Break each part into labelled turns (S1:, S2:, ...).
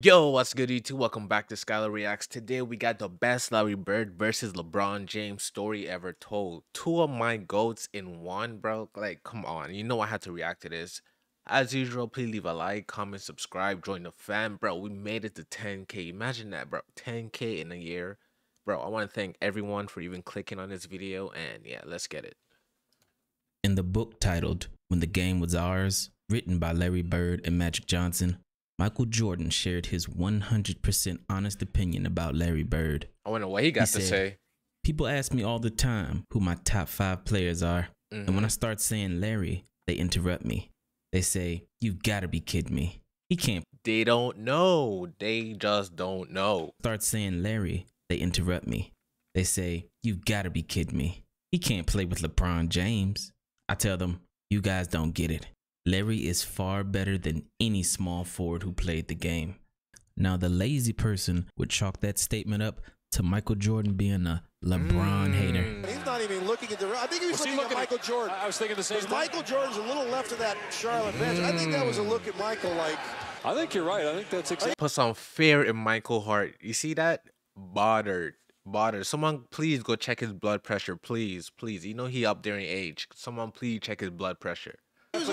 S1: Yo, what's good YouTube? Welcome back to Schuyler Reacts. Today we got the best Larry Bird versus LeBron James story ever told. Two of my goats in one, bro. Like, come on. You know I had to react to this. As usual, please leave a like, comment, subscribe, join the fam. Bro, we made it to 10k. Imagine that, bro. 10k in a year. Bro, I want to thank everyone for even clicking on this video. And yeah, let's get it.
S2: In the book titled When the Game Was Ours, written by Larry Bird and Magic Johnson, Michael Jordan shared his 100% honest opinion about Larry Bird.
S1: I wonder what he got
S2: He
S1: to
S2: said,
S1: say.
S2: People ask me all the time who my top five players are. And when I
S1: Mhm.
S2: start saying Larry, they interrupt me. They say, You've got to be kidding me. He can't
S1: They don't know. They just don't know.
S2: start saying Larry, they interrupt me. They say, You've got to be kidding me. He can't play with LeBron James. I tell them, You guys don't get it. Larry is far better than any small forward who played the game. Now, the lazy person would chalk that statement up to Michael Jordan being a LeBron hater.
S1: Mm.
S3: He's not even looking at the. I think he was,
S4: Was he
S3: looking,
S4: looking
S3: at Michael Jordan.
S4: I was thinking the same
S3: Because
S4: thing.
S3: Michael Jordan's a little left of that Charlotte bench. I think that was a look at Michael like.
S4: I think you're right. I think that's exactly.
S1: Put some fear in Michael Hart. You see that? Bothered. Bothered. Someone please go check his blood pressure. Please, please. You know he up there in age. Someone please check his blood pressure.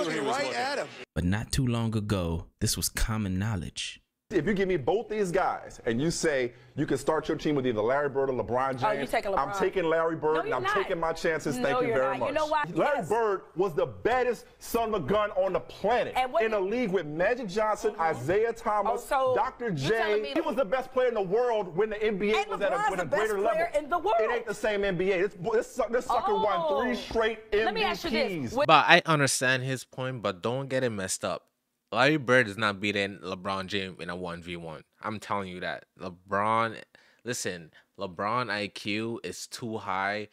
S3: Right
S4: looking.
S3: at him.
S2: But not too long ago, this was common knowledge.
S5: If you give me both these guys and you say you can start your team with either Larry Bird or LeBron James,
S6: Oh, you taking
S5: I'm taking Larry Bird
S6: No,
S5: and I'm
S6: not.
S5: taking my chances.
S6: No,
S5: Thank you very
S6: not.
S5: much.
S6: You know why?
S5: Larry
S6: Yes.
S5: Bird was the baddest son of a gun on the planet
S6: And what
S5: in a league with Magic Johnson, mm-hmm. Isaiah oh, Thomas,
S6: Oh, so
S5: Dr.
S6: you
S5: J.
S6: me-
S5: He was the best player in the world when the NBA
S6: And
S5: was at a,
S6: LeBron's
S5: with a
S6: the best
S5: greater
S6: player
S5: level.
S6: in the world.
S5: It ain't the same NBA. This, this, this sucker won three
S6: oh.
S5: straight MVPs.
S6: Let me ask you this.
S1: But I understand his point, but don't get it messed up. Larry Bird is not beating LeBron James in a 1v1. I'm telling you that. LeBron, listen, LeBron IQ is too high.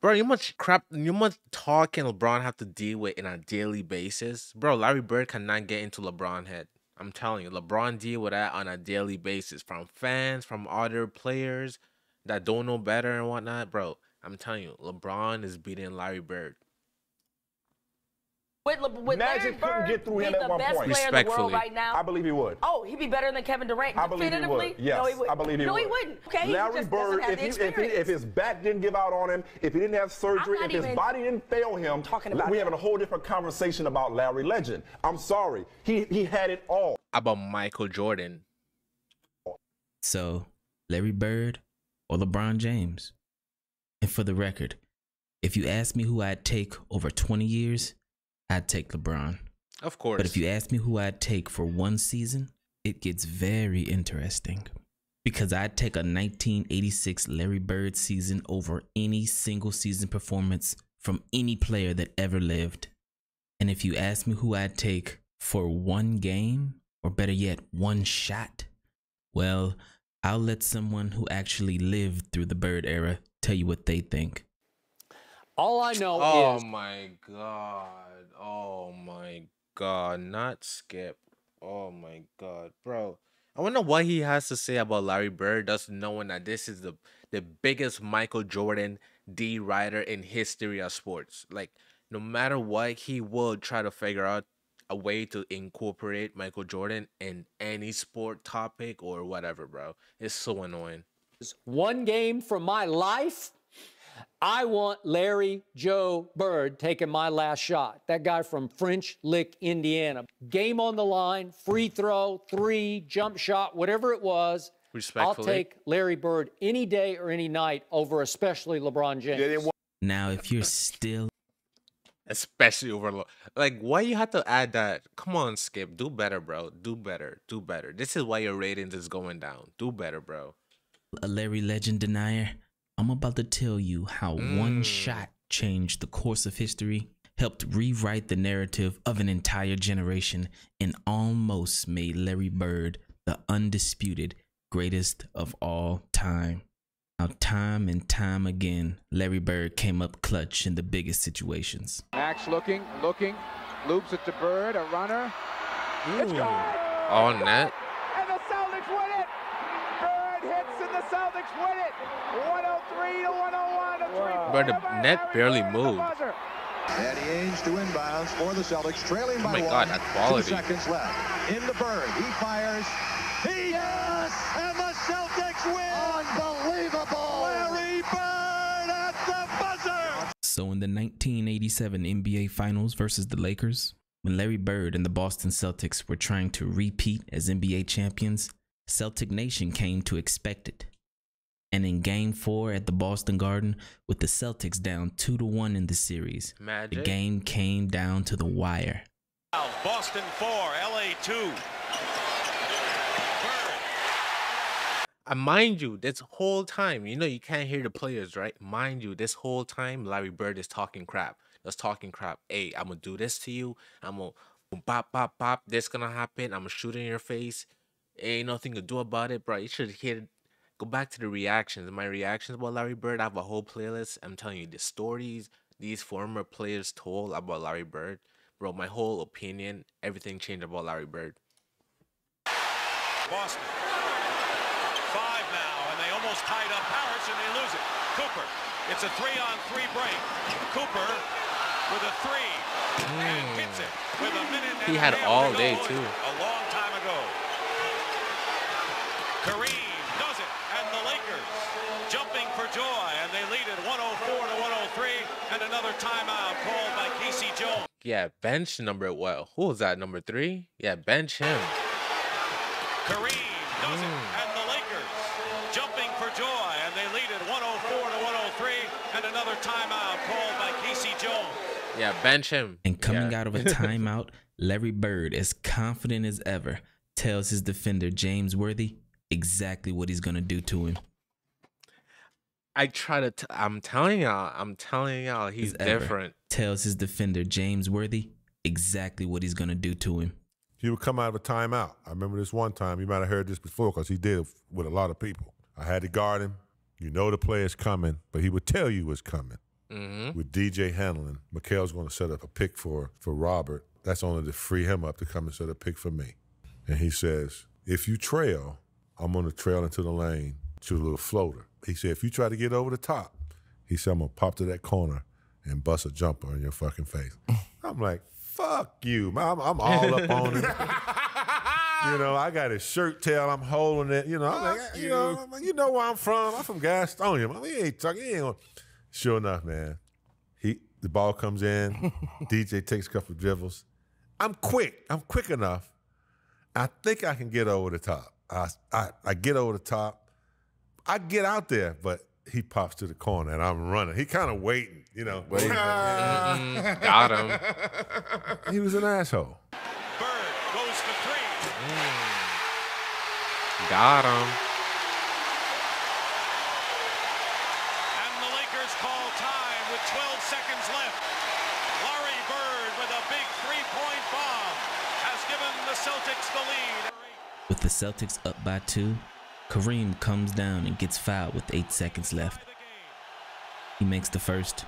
S1: Bro, you much crap, you much talk can LeBron have to deal with in a daily basis? Bro, Larry Bird cannot get into LeBron head. I'm telling you, LeBron deal with that on a daily basis from fans, from other players that don't know better and whatnot. Bro, I'm telling you, LeBron is beating Larry Bird.
S6: With, Le- with
S5: Magic
S6: Larry
S5: couldn't
S6: Bird
S5: get through him at
S6: the
S5: one
S6: best
S5: point.
S6: player in the world
S1: Respectfully.
S6: right now.
S5: I believe he would.
S6: oh, he'd be better than Kevin Durant.
S5: I believe he would. Yes,
S6: no, he would.
S5: I believe he
S6: no,
S5: would.
S6: he wouldn't. Okay,
S5: Larry
S6: he just
S5: Bird,
S6: have
S5: if, he, if, he, if his back didn't give out on him, if he didn't have surgery, if his body didn't fail him,
S6: talking
S5: we
S6: about
S5: we
S6: that.
S5: having a whole different conversation about Larry Legend. I'm sorry, he he had it all.
S1: About Michael Jordan.
S2: So, Larry Bird or LeBron James? And for the record, if you ask me who I'd take over 20 years, I'd take LeBron.
S1: Of course.
S2: But if you ask me who I'd take for one season, it gets very interesting. Because I'd take a 1986 Larry Bird season over any single season performance from any player that ever lived. And if you ask me who I'd take for one game, or better yet, one shot, well, I'll let someone who actually lived through the Bird era tell you what they think.
S4: All I know
S1: Oh
S4: is
S1: my god. Oh my god. Not Skip. Oh my god, bro. I wonder what he has to say about Larry Bird, just knowing that this is the the biggest Michael Jordan D writer in history of sports. Like, no matter what, he will try to figure out a way to incorporate Michael Jordan in any sport topic or whatever, bro. It's so annoying.
S4: one game from my life. I want Larry Joe Bird taking my last shot. That guy from French Lick, Indiana. Game on the line, free throw, three, jump shot, whatever it was. I'll take Larry Bird any day or any night over especially LeBron James.
S2: Now, if you're still
S1: especially over like why you have to add that? Come on skip. Do better bro. Do better. Do better. This is why your ratings is going down. Do better bro.
S2: a Larry Legend denier, I'm about to tell you how one
S1: Mm.
S2: shot changed the course of history, helped rewrite the narrative of an entire generation, and almost made Larry Bird the undisputed greatest of all time. Now, time and time again, Larry Bird came up clutch in the biggest situations.
S7: Max looking, looking, loops it to Bird, a runner. It's
S1: Ooh.
S7: gone!
S1: on net
S7: And the Celtics win it! Bird hits and the Celtics win it! 103 to 101. A three-pointer
S1: But the net barely
S7: Bird at the
S1: moved.
S7: buzzer.
S3: Danny Ainge to inbounds for the Celtics, trailing
S1: Oh
S3: by
S1: my
S3: one.
S1: God, that
S3: Two seconds left. Into Bird. He fires. He yes! And the Celtics win! Unbelievable! Larry Bird at the buzzer!
S2: So in the 1987 NBA Finals versus the Lakers, when Larry Bird and the Boston Celtics were trying to repeat as NBA champions, Celtic Nation came to expect it. And in game four at the Boston Garden, with the Celtics down 2 to 1 in the series,
S1: Magic.
S2: the game came down to the wire.
S7: Boston 4, LA 2. Bird.
S1: Uh, mind you, this whole time, you know, you can't hear the players, right? Mind you, this whole time, Larry Bird is talking crap. Just talking crap. Hey, I'm gonna do this to you. I'm gonna bop, bop, bop. This gonna happen. I'm gonna shoot in your face. Ain't nothing to do about it, bro. You should hear. Go back to the reactions. My reactions about Larry Bird. I have a whole playlist. I'm telling you the stories these former players told about Larry Bird, bro. My whole opinion, everything changed about Larry Bird.
S7: Boston. Five now, and they almost tied up Harris, and they lose it. Cooper. It's a three-on-three break. Cooper with a three. And hits it with a minute and
S1: He had all day, too.
S7: A long time ago. Kareem does it, and the Lakers jumping for joy, and they lead it 104 to 103, and another timeout called by K.C. Jones.
S1: Yeah, bench number what? Who was that? Number three? Yeah, bench him.
S7: Kareem does it,
S1: Mm.
S7: and the Lakers jumping for joy, and they lead it 104 to 103, and another timeout called by K.C. Jones.
S1: Yeah, bench him.
S2: And coming
S1: Yeah.
S2: out of a timeout, Larry Bird, as confident as ever, tells his defender James Worthy exactly what he's gonna do to him.
S1: I try to. T- I'm telling y'all. I'm telling y'all. He's
S2: ever,
S1: different.
S2: Tells his defender James Worthy exactly what he's gonna do to him.
S8: He would come out of a timeout. I remember this one time. You might have heard this before because he did with a lot of people. I had to guard him. You know the player's coming, but he would tell you it's coming.
S1: Mm-hmm.
S8: With DJ handling, McHale's going to set up a pick for for Robert. That's only to free him up to come and set a pick for me. And he says, if you trail, I'm going to trail into the lane to a little floater. He said, if you try to get over the top, he said, I'm going to pop to that corner and bust a jumper in your fucking face. I'm like, fuck you, man. I'm, I'm all up on it. You know, I got his shirt tail. I'm holding it. You know, I'm like, you know, I'm like, you know where I'm from. I'm from Gastonia. Man, we ain't talking. He ain't gonna. Sure enough, man. He the ball comes in. DJ takes a couple dribbles. I'm quick. I'm quick enough. I think I can get over the top. I, I I get over the top. I get out there, but he pops to the corner and I'm running. He kind of waiting, you know. Waiting.
S1: Mm, got him.
S8: he was an asshole.
S7: Bird goes for three.
S1: Got him.
S7: And the Lakers call time with 12 seconds left. Larry Bird with a big three-point bomb has given the Celtics the lead.
S2: With the Celtics up by two, Kareem comes down and gets fouled with eight seconds left. He makes the first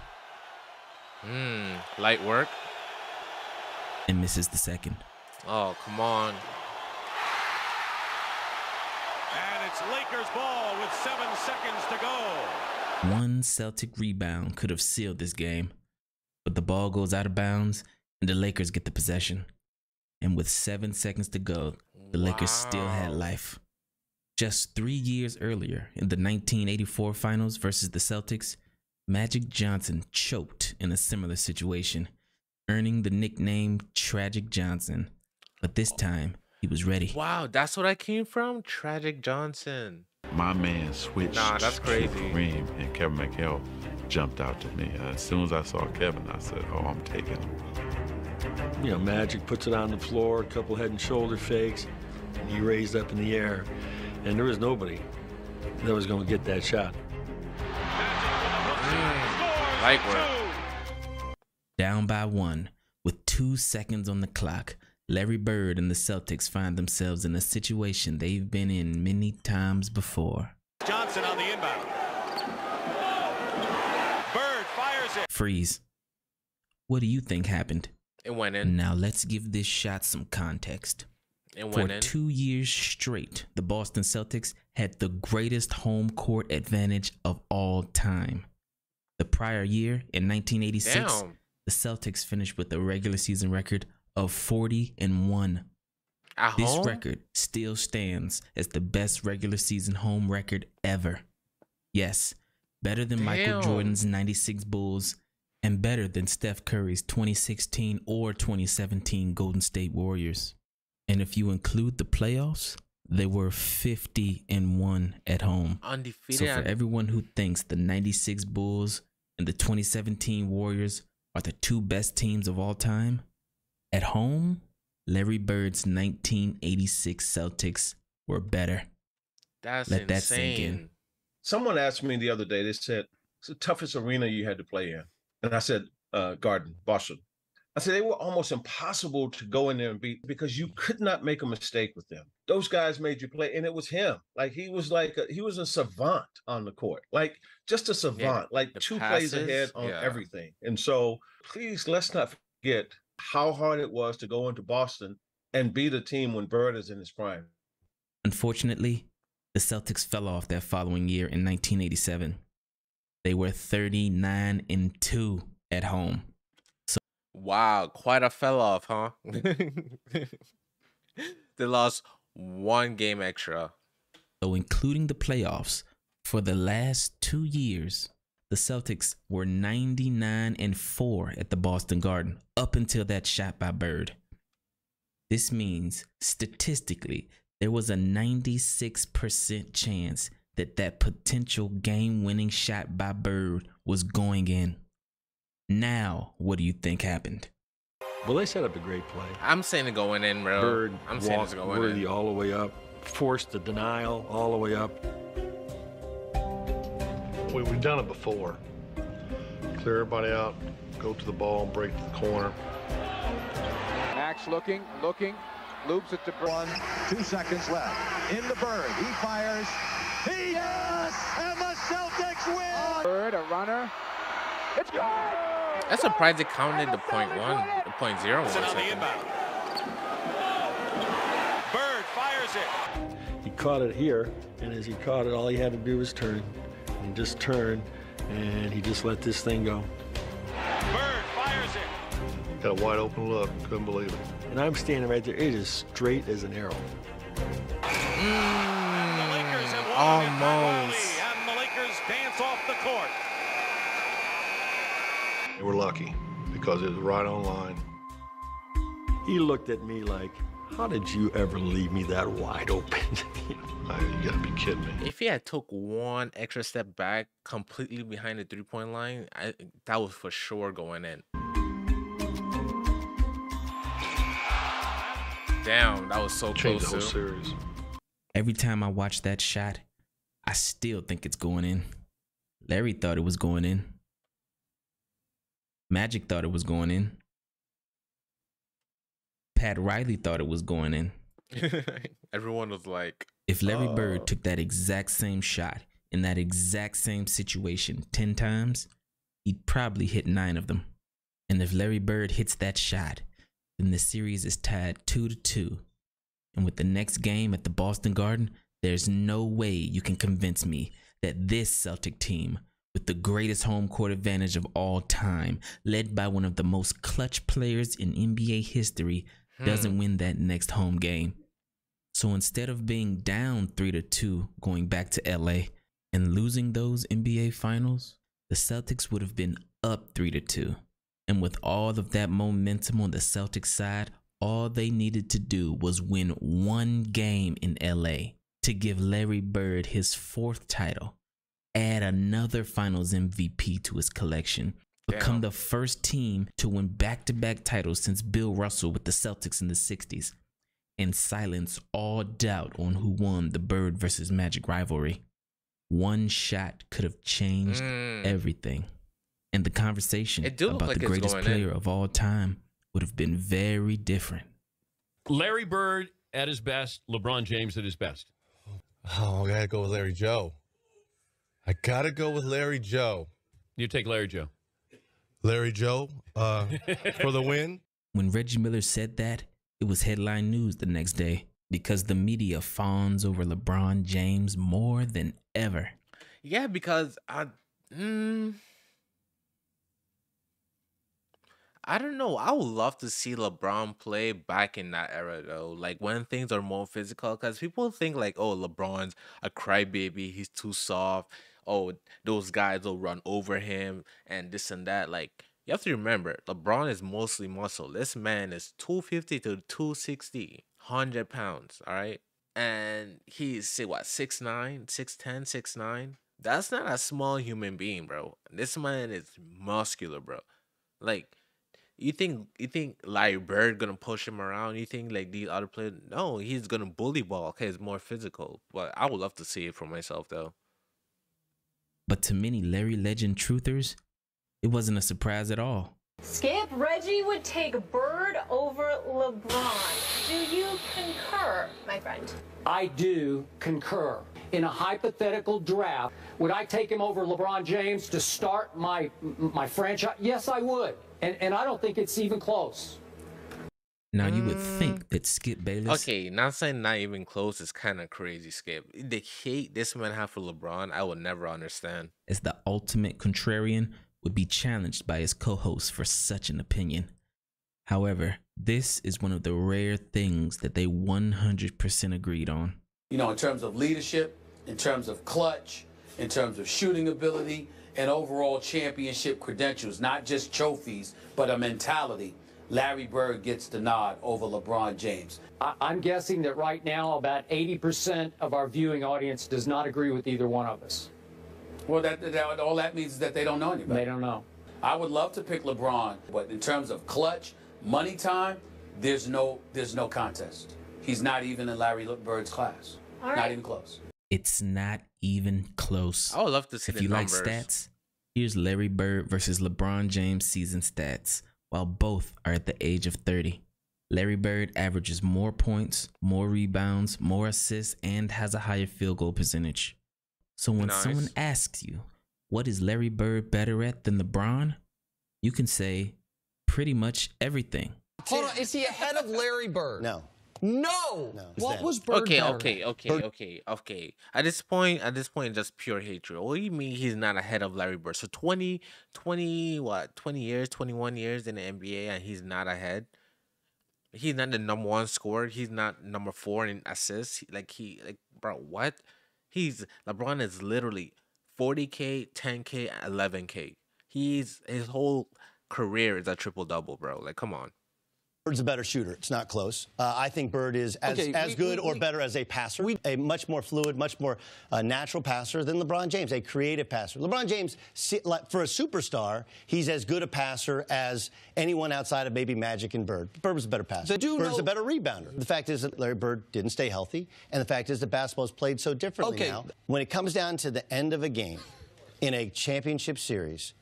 S1: Mm, light work.
S2: and misses the second.
S1: Oh, come on.
S7: And it's Lakers ball with seven seconds to go.
S2: One Celtic rebound could have sealed this game, but the ball goes out of bounds and the Lakers get the possession. And with seven seconds to go, the Lakers still had life. Just three years earlier, in the 1984 finals versus the Celtics, Magic Johnson choked in a similar situation, earning the nickname Tragic Johnson. But this time, he was ready.
S1: Wow, that's what I came from? Tragic Johnson.
S9: My man switched.
S1: Nah, that's
S9: to
S1: crazy.
S9: Kareem and Kevin McHale jumped out to me. Uh, as soon as I saw Kevin, I said, "Oh, I'm taking him."
S10: You know, Magic puts it on the floor, a couple head and shoulder fakes, and he raised up in the air, and there was nobody that was going to get that shot. Mm.
S1: Light work.
S2: Down by one, with two seconds on the clock, Larry Bird and the Celtics find themselves in a situation they've been in many times before.
S7: Johnson on the inbound. Bird fires it.
S2: Freeze. What do you think happened?
S1: It went in.
S2: Now let's give this shot some context.
S1: It
S2: For
S1: went in.
S2: two years straight, the Boston Celtics had the greatest home court advantage of all time. The prior year, in 1986,
S1: Damn.
S2: the Celtics finished with a regular season record of 40 and 1.
S1: At
S2: this
S1: home?
S2: record still stands as the best regular season home record ever. Yes, better than Michael Jordan's 96 Bulls and better than Steph Curry's 2016 or 2017 Golden State Warriors. And if you include the playoffs, they were 50 and 1 at home.
S1: Undefeated.
S2: So for everyone who thinks the 96 Bulls and the 2017 Warriors are the two best teams of all time, at home, Larry Bird's 1986 Celtics were better.
S1: That's
S2: Let
S1: insane.
S2: that sink in.
S11: Someone asked me the other day, they said, it's the toughest arena you had to play in. And I said, uh, Garden, Boston. I said, they were almost impossible to go in there and beat because you could not make a mistake with them. Those guys made you play, and it was him. Like he was like, a, he was a savant on the court, like just a savant, like
S1: the
S11: two plays ahead on
S1: yeah.
S11: everything. And so please, let's not forget how hard it was to go into Boston and beat a team when Bird is in his prime.
S2: Unfortunately, the Celtics fell off that following year in 1987. They were 39 and 2 at home.
S1: Wow, quite a fell off, huh? they lost one game extra.
S2: So, including the playoffs, for the last two years, the Celtics were 99 and 4 at the Boston Garden up until that shot by Bird. This means statistically, there was a 96% chance that that potential game winning shot by Bird was going in. Now, what do you think happened?
S10: Well, they set up a great play.
S1: I'm saying it going in, bro.
S10: Bird
S1: I'm saying it's going
S10: Worthy
S1: in.
S10: all the way up, forced the denial all the way up.
S12: We, we've done it before. Clear everybody out, go to the ball, and break the corner.
S13: Max looking, looking, loops it to one.
S3: Two seconds left. In the bird. He fires. He yes! And the Celtics win!
S13: Bird, a runner. It's good!
S1: That's surprised it counted the point one, the point zero one
S7: It's on the
S1: second.
S7: inbound. Bird fires it.
S10: He caught it here, and as he caught it, all he had to do was turn. And he just turned, and he just let this thing go.
S7: Bird fires it.
S12: Got a wide open look, couldn't believe it.
S10: And I'm standing right there. It is straight as an arrow.
S7: The Lakers have won it by Riley,
S1: Almost.
S7: and the Lakers dance off the court.
S12: They were lucky because it was right on line.
S10: He looked at me like, how did you ever leave me that wide open?
S12: I, you gotta be kidding me.
S1: If he had took one extra step back, completely behind the three point line, I, that was for sure going in. Damn, that was so
S12: Changed the
S1: close.
S12: whole
S1: too.
S12: series.
S2: Every time I watch that shot, I still think it's going in. Larry thought it was going in. Magic thought it was going in. Pat Riley thought it was going in.
S1: Everyone was like,
S2: If Larry
S1: Uh.
S2: Bird took that exact same shot in that exact same situation 10 times, he'd probably hit nine of them. And if Larry Bird hits that shot, then the series is tied 2 to 2. And with the next game at the Boston Garden, there's no way you can convince me that this Celtic team, with the greatest home court advantage of all time, led by one of the most clutch players in NBA history, hmm. doesn't win that next home game. So instead of being down 3 to 2 going back to LA and losing those NBA finals, the Celtics would have been up 3 to 2. And with all of that momentum on the Celtics side, all they needed to do was win one game in LA to give Larry Bird his fourth title, add another finals MVP to his collection, become the first team to win back to back titles since Bill Russell with the Celtics in the 60s, and silence all doubt on who won the Bird versus Magic rivalry. One shot could have changed
S1: Mm.
S2: everything. And the conversation
S1: It do look
S2: about
S1: like
S2: the greatest
S1: going in.
S2: player of all time would have been very different.
S14: Larry Bird at his best, LeBron James at his best.
S15: Oh, I gotta go with Larry Joe. I gotta go with Larry Joe.
S14: You take Larry Joe.
S15: Larry Joe uh, for the win.
S2: When Reggie Miller said that, it was headline news the next day because the media fawns over LeBron James more than ever.
S1: yeah, because I, mm, I don't know. I would love to see LeBron play back in that era though. Like when things are more physical. Cause people think like, oh, LeBron's a crybaby, he's too soft. Oh, those guys will run over him and this and that. Like you have to remember, LeBron is mostly muscle. This man is 250 to 260, 100 pounds, all right? And he's, say, what, 6'9, 6'10, 6'9? That's not a small human being, bro. This man is muscular, bro. Like, you think you think Larry Bird gonna push him around? You think like these other players? No, he's gonna bully ball. Okay, it's more physical. But I would love to see it for myself though.
S2: But to many Larry Legend truthers, it wasn't a surprise at all.
S16: Skip, Reggie would take Bird over LeBron. Do you concur, my friend?
S4: I do concur. In a hypothetical draft, would I take him over LeBron James to start my my franchise? Yes, I would. And and I don't think it's even close.
S2: Now you would mm. think that Skip Bayless.
S1: Okay, not saying not even close is kind of crazy, Skip. The hate this man have for LeBron, I will never understand.
S2: As the ultimate contrarian, would be challenged by his co-host for such an opinion. However, this is one of the rare things that they 100% agreed on.
S17: You know, in terms of leadership, in terms of clutch, in terms of shooting ability, and overall championship credentials, not just trophies, but a mentality. Larry Bird gets the nod over LeBron James.
S4: I- I'm guessing that right now about 80% of our viewing audience does not agree with either one of us.
S17: Well, that, that all that means is that they don't know anybody.
S4: They don't know.
S17: I would love to pick LeBron, but in terms of clutch, money time, there's no there's no contest. He's not even in Larry Bird's class.
S16: All
S17: Not even close.
S2: It's not even close.
S1: I would love to see
S2: If
S1: the
S2: you like stats, here's Larry Bird versus LeBron James season stats, while both are at the age of 30. Larry Bird averages more points, more rebounds, more assists, and has a higher field goal percentage. So when
S1: Nice.
S2: someone asks you, what is Larry Bird better at than LeBron? You can say pretty much everything.
S18: Hold on, is he ahead of Larry Bird? No. No. What was Bird
S1: okay,
S18: better
S1: okay,
S18: at?
S1: okay, okay, okay. At this point, at this point, just pure hatred. What do you mean he's not ahead of Larry Bird? So 20, 20, what, 20 years, 21 years in the NBA and he's not ahead? He's not the number one scorer. He's not number four in assists. Like, he, like, bro, what? He's, LeBron is literally 40K, 10K, 11K. He's, his whole career is a triple double, bro. Like, come on.
S19: Bird's a better shooter. It's not close. Uh, I think Bird is as,
S18: Okay,
S19: as
S18: we-
S19: good
S18: we-
S19: or
S18: we-
S19: better as a passer, a much more fluid, much more uh, natural passer than LeBron James, a creative passer. LeBron James, for a superstar, he's as good a passer as anyone outside of maybe Magic and Bird. Bird was a better passer.
S18: Do
S19: Bird's
S18: know-
S19: a better rebounder. The fact is that Larry Bird didn't stay healthy, and the fact is that basketball is played so differently
S18: Okay.
S19: now. When it comes down to the end of a game in a championship series,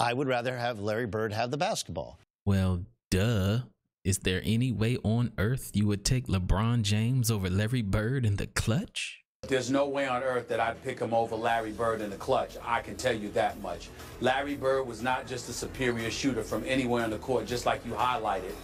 S19: I would rather have Larry Bird have the basketball.
S2: Well, duh. Is there any way on earth you would take LeBron James over Larry Bird in the clutch?
S17: There's no way on earth that I'd pick him over Larry Bird in the clutch. I can tell you that much. Larry Bird was not just a superior shooter from anywhere on the court, just like you highlighted.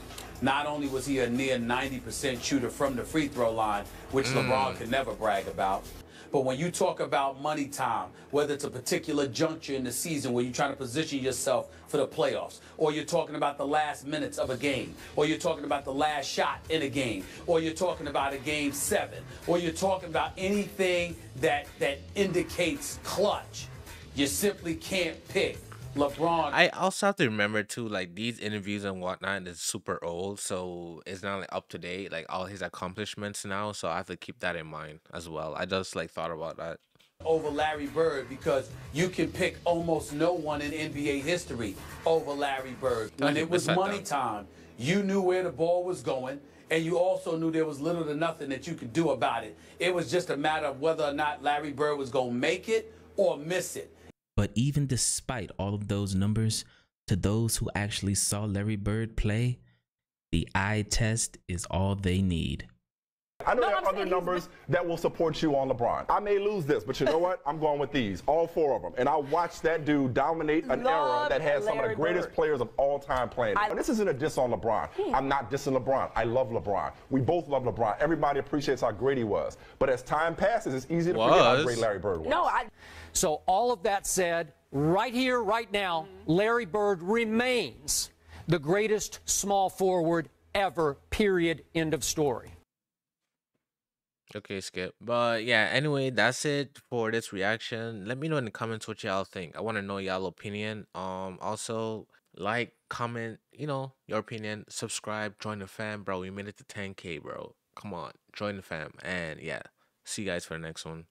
S17: Not only was he a near 90% shooter from the free throw line, which
S1: Mm.
S17: LeBron could never brag about. But when you talk about money time, whether it's a particular juncture in the season where you're trying to position yourself for the playoffs, or you're talking about the last minutes of a game, or you're talking about the last shot in a game, or you're talking about a game seven, or you're talking about anything that that indicates clutch, you simply can't pick LeBron.
S1: I also have to remember too, like these interviews and whatnot is super old, so it's not like up to date, like all his accomplishments now. So I have to keep that in mind as well. I just like thought about that.
S17: over Larry Bird because you can pick almost no one in NBA history over Larry Bird. When it was money time, you knew where the ball was going. And you also knew there was little to nothing that you could do about it. It was just a matter of whether or not Larry Bird was going to make it or miss it.
S2: But even despite all of those numbers, to those who actually saw Larry Bird play, the eye test is all they need.
S5: I know there are other numbers that will support you on LeBron. I may lose this, but you know what? I'm going with these, all four of them. And I watched that dude dominate an era that has some of the greatest
S6: Bird.
S5: players of all time playing.
S6: I-
S5: this isn't a diss on LeBron. Hmm. I'm not dissing LeBron. I love LeBron. We both love LeBron. Everybody appreciates how great he was. But as time passes, it's easy to forget how great Larry Bird was.
S6: No, I.
S4: So all of that said, right here, right now, Larry Bird remains the greatest small forward ever, period. End of story.
S1: Okay, Skip. But yeah, anyway, that's it for this reaction. Let me know in the comments what y'all think. I want to know y'all opinion. Um, also like, comment, you know, your opinion. Subscribe, join the fam, bro. We made it to 10k, bro. Come on, join the fam. And yeah, see you guys for the next one.